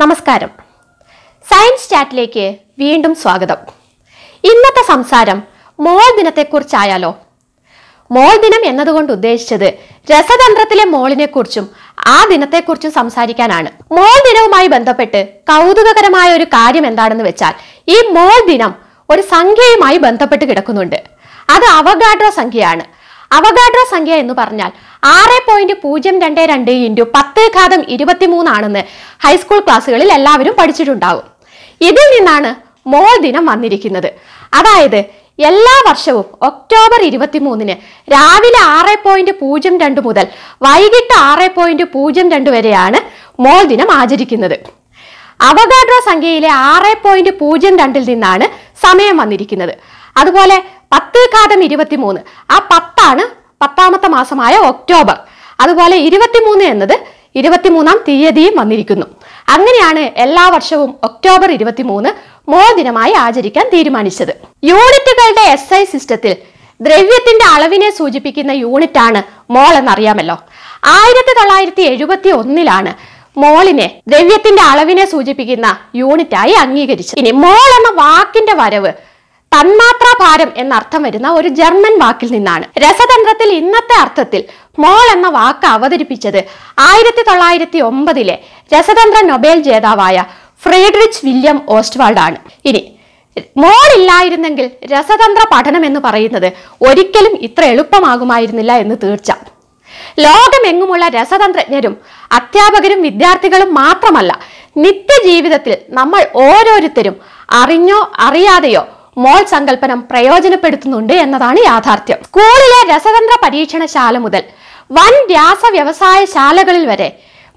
നമസ്കാരം. സയൻസ് ചാറ്റിലേക്ക് വീണ്ടും സ്വാഗതം. ഇന്നത്തെ സംസാരം മോൾ ദിനത്തെക്കുറിച്ചായാലോ? മോൾ ദിനം എന്നതുകൊണ്ട് ഉദ്ദേശിച്ചത് രസതന്ത്രത്തിലെ മോളിനെ കുറിച്ചും ആ ദിനത്തെക്കുറിച്ചും സംസാരിക്കാനാണ്. മോൾ ദിനവുമായി ബന്ധപ്പെട്ട് കൗതുകകരമായ ഒരു കാര്യം എന്താണെന്ന് വെച്ചാൽ ഈ മോൾ ദിനം ഒരു സംഖ്യയുമായി ബന്ധപ്പെട്ട് കിടക്കുന്നുണ്ട്. അത് അവഗാഡ്രോ സംഖ്യയാണ് അവഗാഡ്രോ സംഖ്യ എന്ന് പറഞ്ഞാൽ ആറ് പോയിന്റ് പൂജ്യം രണ്ട് രണ്ട് ഇന്റു പത്ത് ഘാതം ഇരുപത്തിമൂന്നാണെന്ന് ഹൈസ്കൂൾ ക്ലാസ്സുകളിൽ എല്ലാവരും പഠിച്ചിട്ടുണ്ടാകും ഇതിൽ നിന്നാണ് മോൾ ദിനം വന്നിരിക്കുന്നത്. അതായത് എല്ലാ വർഷവും ഒക്ടോബർ ഇരുപത്തിമൂന്നിന് രാവിലെ ആറ് പോയിന്റ് പൂജ്യം രണ്ട് മുതൽ വൈകിട്ട് ആറ് പോയിന്റ് പൂജ്യം രണ്ട് വരെയാണ് മോൾ ദിനം ആചരിക്കുന്നത്. അവഗാഡ്രോ സംഖ്യയിലെ ആറ് പോയിന്റ് പൂജ്യം രണ്ടിൽ നിന്നാണ് സമയം വന്നിരിക്കുന്നത്. അതുപോലെ പത്ത് ഘാതം ഇരുപത്തിമൂന്ന്. ആ പത്താണ് പത്താമത്തെ മാസമായ ഒക്ടോബർ. അതുപോലെ ഇരുപത്തിമൂന്ന് എന്നത് ഇരുപത്തിമൂന്നാം തീയതിയും വന്നിരിക്കുന്നു. അങ്ങനെയാണ് എല്ലാ വർഷവും ഒക്ടോബർ ഇരുപത്തിമൂന്ന് മോ ദിനമായി ആചരിക്കാൻ തീരുമാനിച്ചത്. യൂണിറ്റുകളുടെ എസ് ഐ സിസ്റ്റത്തിൽ ദ്രവ്യത്തിന്റെ അളവിനെ സൂചിപ്പിക്കുന്ന യൂണിറ്റാണ് മോൾ എന്നറിയാമല്ലോ. ആയിരത്തി തൊള്ളായിരത്തി എഴുപത്തി ഒന്നിലാണ് മോളിനെ ദ്രവ്യത്തിന്റെ അളവിനെ സൂചിപ്പിക്കുന്ന യൂണിറ്റായി അംഗീകരിച്ചത്. ഇനി മോൾ എന്ന വാക്കിന്റെ വരവ് തന്മാത്രാ ഭാരം എന്നർത്ഥം വരുന്ന ഒരു ജർമ്മൻ വാക്കിൽ നിന്നാണ്. രസതന്ത്രത്തിൽ ഇന്നത്തെ അർത്ഥത്തിൽ മോൾ എന്ന വാക്ക് അവതരിപ്പിച്ചത് ആയിരത്തി തൊള്ളായിരത്തി ഒമ്പതിലെ രസതന്ത്ര നൊബേൽ ജേതാവായ ഫ്രീഡ്രിച്ച് വില്യം ഓസ്റ്റ്വാൾഡ് ആണ് ഇനി മോൾ ഇല്ലായിരുന്നെങ്കിൽ രസതന്ത്ര പഠനം എന്ന് പറയുന്നത് ഒരിക്കലും ഇത്ര എളുപ്പമാകുമായിരുന്നില്ല എന്ന് തീർച്ച. ലോകമെങ്ങുമുള്ള രസതന്ത്രജ്ഞരും അധ്യാപകരും വിദ്യാർത്ഥികളും മാത്രമല്ല നിത്യജീവിതത്തിൽ നമ്മൾ ഓരോരുത്തരും അറിഞ്ഞോ അറിയാതെയോ മോൾ സങ്കല്പനം പ്രയോജനപ്പെടുത്തുന്നുണ്ട് എന്നതാണ് യാഥാർത്ഥ്യം. സ്കൂളിലെ രസതന്ത്ര പരീക്ഷണശാല മുതൽ വൻ രാസ വ്യവസായ ശാലകളിൽ വരെ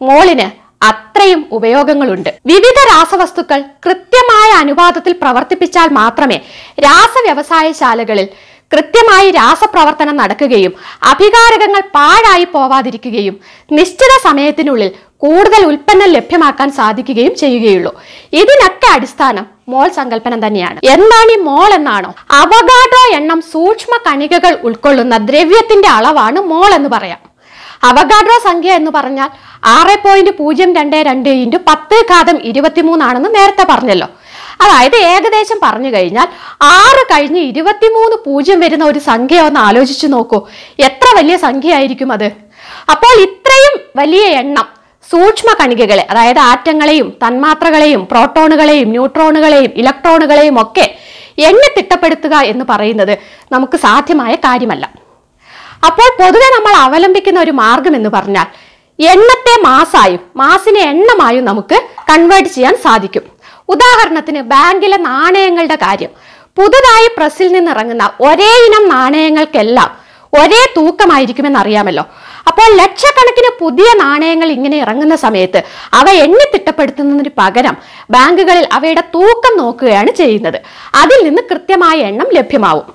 മോളിന് അത്രയും ഉപയോഗങ്ങളുണ്ട്. വിവിധ രാസവസ്തുക്കൾ കൃത്യമായ അനുപാതത്തിൽ പ്രവർത്തിപ്പിച്ചാൽ മാത്രമേ രാസ വ്യവസായശാലകളിൽ കൃത്യമായി രാസപ്രവർത്തനം നടക്കുകയും അഭികാരകങ്ങൾ പാഴായി പോവാതിരിക്കുകയും നിശ്ചിത സമയത്തിനുള്ളിൽ കൂടുതൽ ഉൽപ്പന്നം ലഭ്യമാക്കാൻ സാധിക്കുകയും ചെയ്യുകയുള്ളൂ. ഇതിനൊക്കെ അടിസ്ഥാനം മോൾ സങ്കല്പനം തന്നെയാണ്. എന്താണ് ഈ മോൾ എന്നാണോ? അവഗാഡോ എണ്ണം സൂക്ഷ്മ കണികകൾ ഉൾക്കൊള്ളുന്ന ദ്രവ്യത്തിന്റെ അളവാണ് മോൾ എന്ന് പറയാം. അവഗാഡ്രോ സംഖ്യ എന്ന് പറഞ്ഞാൽ ആറ് പോയിന്റ് പൂജ്യം രണ്ട് രണ്ട് ഇന്റു പത്ത് ഘാതം ഇരുപത്തിമൂന്നാണെന്ന് നേരത്തെ പറഞ്ഞല്ലോ. അതായത് ഏകദേശം പറഞ്ഞു കഴിഞ്ഞാൽ ആറ് കഴിഞ്ഞ് ഇരുപത്തിമൂന്ന് പൂജ്യം വരുന്ന ഒരു സംഖ്യ ഒന്ന് ആലോചിച്ചു നോക്കൂ. എത്ര വലിയ സംഖ്യയായിരിക്കും അത്? അപ്പോൾ ഇത്രയും വലിയ എണ്ണം സൂക്ഷ്മ കണികകളെ അതായത് ആറ്റങ്ങളെയും തന്മാത്രകളെയും പ്രോട്ടോണുകളെയും ന്യൂട്രോണുകളെയും ഇലക്ട്രോണുകളെയും ഒക്കെ എണ്ണി തിട്ടപ്പെടുത്തുക എന്ന് പറയുന്നത് നമുക്ക് സാധ്യമായ കാര്യമല്ല. അപ്പോൾ പൊതുവെ നമ്മൾ അവലംബിക്കുന്ന ഒരു മാർഗം എന്ന് പറഞ്ഞാൽ എണ്ണത്തെ മാസായും മാസിനെ എണ്ണമായും നമുക്ക് കൺവേർട്ട് ചെയ്യാൻ സാധിക്കും. ഉദാഹരണത്തിന് ബാങ്കിലെ നാണയങ്ങളുടെ കാര്യം. പുതുതായി പ്രസിൽ നിന്നിറങ്ങുന്ന ഒരേ ഇനം നാണയങ്ങൾക്കെല്ലാം ഒരേ തൂക്കമായിരിക്കുമെന്ന് അറിയാമല്ലോ അപ്പോൾ ലക്ഷക്കണക്കിന് പുതിയ നാണയങ്ങൾ ഇങ്ങനെ ഇറങ്ങുന്ന സമയത്ത് അവ എണ്ണി തിട്ടപ്പെടുത്തുന്നതിന് പകരം ബാങ്കുകളിൽ അവയുടെ തൂക്കം നോക്കുകയാണ് ചെയ്യുന്നത്. അതിൽ നിന്ന് കൃത്യമായ എണ്ണം ലഭ്യമാവും.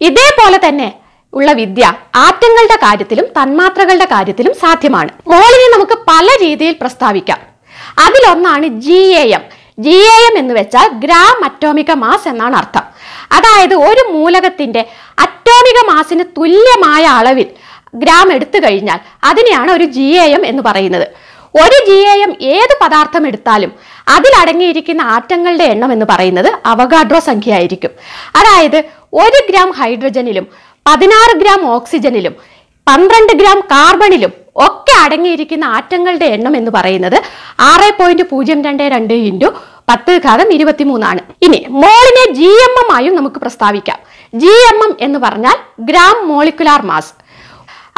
ഇതേപോലെ തന്നെ ഉള്ള വിദ്യ ആറ്റങ്ങളുടെ കാര്യത്തിലും തന്മാത്രകളുടെ കാര്യത്തിലും സാധ്യമാണ്. മോളിനെ നമുക്ക് പല രീതിയിൽ പ്രസ്താവിക്കാം. അതിലൊന്നാണ് G A M. G A M എന്ന് വെച്ചാൽ ഗ്രാം അറ്റോമിക മാസ് എന്നാണ് അർത്ഥം. അതായത് ഒരു മൂലകത്തിന്റെ അറ്റോമിക മാസിന് തുല്യമായ അളവിൽ ഗ്രാം എടുത്തു കഴിഞ്ഞാൽ അതിനെയാണ് ഒരു ജി എ എം എന്ന് പറയുന്നത്. ഒരു ജി എ എം ഏത് പദാർത്ഥം എടുത്താലും അതിലടങ്ങിയിരിക്കുന്ന ആറ്റങ്ങളുടെ എണ്ണം എന്ന് പറയുന്നത് അവഗാഡ്രോ സംഖ്യയായിരിക്കും. അതായത് ഒരു ഗ്രാം ഹൈഡ്രജനിലും പതിനാറ് ഗ്രാം ഓക്സിജനിലും പന്ത്രണ്ട് ഗ്രാം കാർബണിലും ഒക്കെ അടങ്ങിയിരിക്കുന്ന ആറ്റങ്ങളുടെ എണ്ണം എന്ന് പറയുന്നത് ആറ് പോയിന്റ് പൂജ്യം രണ്ട് രണ്ട് ഇന്റു പത്ത് ഘാതം ഇരുപത്തിമൂന്നാണ്. ഇനി മോളിനെ ജി എം എം ആയും നമുക്ക് പ്രസ്താവിക്കാം. ജി എം എം എന്ന് പറഞ്ഞാൽ ഗ്രാം മോളിക്കുലാർ മാസ്.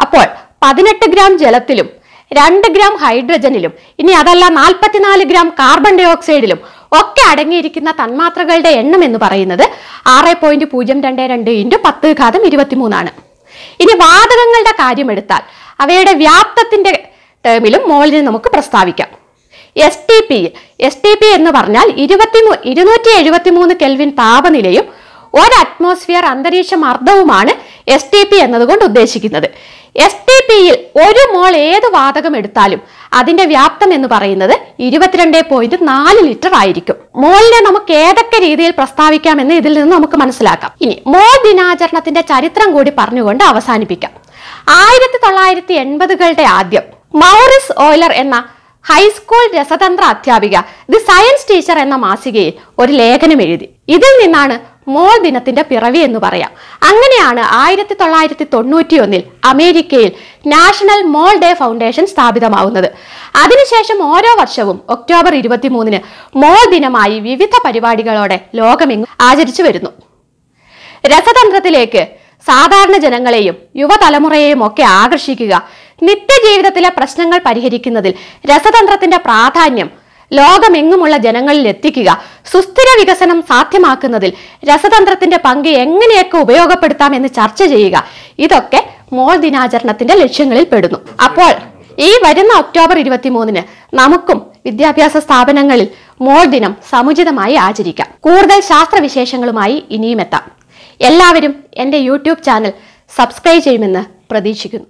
അപ്പോൾ പതിനെട്ട് ഗ്രാം ജലത്തിലും രണ്ട് ഗ്രാം ഹൈഡ്രജനിലും ഇനി അതല്ല നാൽപ്പത്തിനാല് ഗ്രാം കാർബൺ ഡൈ ഓക്സൈഡിലും ഒക്കെ അടങ്ങിയിരിക്കുന്ന തന്മാത്രകളുടെ എണ്ണം എന്ന് പറയുന്നത് ആറ് പോയിന്റ് പൂജ്യം രണ്ട് രണ്ട് ഇന്റു പത്ത് ഘാതം ഇരുപത്തിമൂന്നാണ്. ഇനി വാതകങ്ങളുടെ കാര്യമെടുത്താൽ അവയുടെ വ്യാപ്തത്തിന്റെ ടേമിലും മോളിനെ നമുക്ക് പ്രസ്താവിക്കാം. S T P S T P എന്ന് പറഞ്ഞാൽ ഇരുപത്തി ഇരുന്നൂറ്റി എഴുപത്തി മൂന്ന് കെൽവിൻ താപനിലയും ഒരു അറ്റ്മോസ്ഫിയർ അന്തരീക്ഷ മർദ്ദവുമാണ് എസ് ടി പി എന്നതുകൊണ്ട് ഉദ്ദേശിക്കുന്നത്. എസ് ടി പിയിൽ ഒരു മോൾ ഏത് വാതകം എടുത്താലും അതിന്റെ വ്യാപ്തം എന്ന് പറയുന്നത് ഇരുപത്തിരണ്ട് പോയിന്റ് നാല് ലിറ്റർ ആയിരിക്കും. മോളിനെ നമുക്ക് ഏതൊക്കെ രീതിയിൽ പ്രസ്താവിക്കാമെന്ന് ഇതിൽ നിന്ന് നമുക്ക് മനസ്സിലാക്കാം. ഇനി മോൾ ദിനാചരണത്തിന്റെ ചരിത്രം കൂടി പറഞ്ഞുകൊണ്ട് അവസാനിപ്പിക്കാം. ആയിരത്തി തൊള്ളായിരത്തി എൺപതുകളുടെ ആദ്യം മൗറിസ് ഓയിലർ എന്ന ഹൈസ്കൂൾ രസതന്ത്ര അധ്യാപിക. ദി സയൻസ് ടീച്ചർ എന്ന മാസികയിൽ ഒരു ലേഖനം എഴുതി. ഇതിൽ നിന്നാണ് മോൾ ദിനത്തിന്റെ പിറവി എന്ന് പറയാം. അങ്ങനെയാണ് ആയിരത്തി തൊള്ളായിരത്തി തൊണ്ണൂറ്റി ഒന്നിൽ അമേരിക്കയിൽ നാഷണൽ മോൾ ഡേ ഫൗണ്ടേഷൻ സ്ഥാപിതമാവുന്നത്. അതിനുശേഷം ഓരോ വർഷവും ഒക്ടോബർ ഇരുപത്തിമൂന്നിന് മോൾ ദിനമായി വിവിധ പരിപാടികളോടെ ലോകമെങ്ങും ആചരിച്ചു വരുന്നു. രസതന്ത്രത്തിലേക്ക് സാധാരണ ജനങ്ങളെയും യുവതലമുറയെയും ഒക്കെ ആകർഷിക്കുക നിത്യജീവിതത്തിലെ പ്രശ്നങ്ങൾ പരിഹരിക്കുന്നതിൽ രസതന്ത്രത്തിന്റെ പ്രാധാന്യം ലോകമെങ്ങുമുള്ള ജനങ്ങളിൽ എത്തിക്കുക സുസ്ഥിര വികസനം സാധ്യമാക്കുന്നതിൽ രസതന്ത്രത്തിന്റെ പങ്ക് എങ്ങനെയൊക്കെ ഉപയോഗപ്പെടുത്താം എന്ന് ചർച്ച ചെയ്യുക ഇതൊക്കെ മോൾ ദിനാചരണത്തിന്റെ ലക്ഷ്യങ്ങളിൽ പെടുന്നു. അപ്പോൾ ഈ വരുന്ന ഒക്ടോബർ ഇരുപത്തിമൂന്നിന് നമുക്കും വിദ്യാഭ്യാസ സ്ഥാപനങ്ങളിൽ മോൾ ദിനം സമുചിതമായി ആചരിക്കാം. കൂടുതൽ ശാസ്ത്രവിശേഷങ്ങളുമായി ഇനിയും എത്താം എല്ലാവരും എന്റെ യൂട്യൂബ് ചാനൽ സബ്സ്ക്രൈബ് ചെയ്യുമെന്ന് പ്രതീക്ഷിക്കുന്നു.